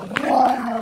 Oh,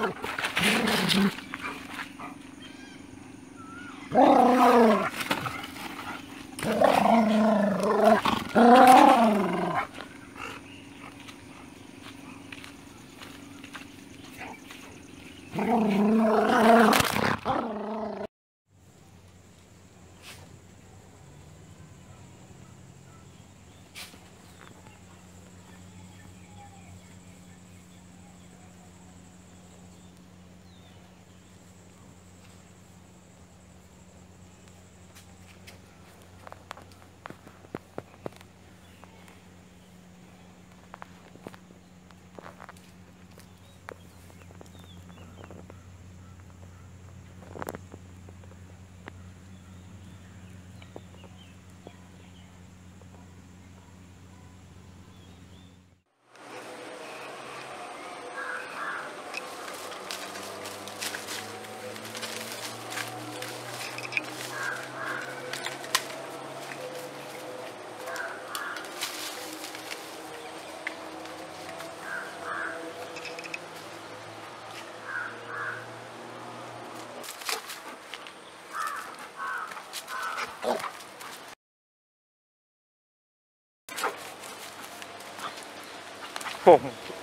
ほう。ほう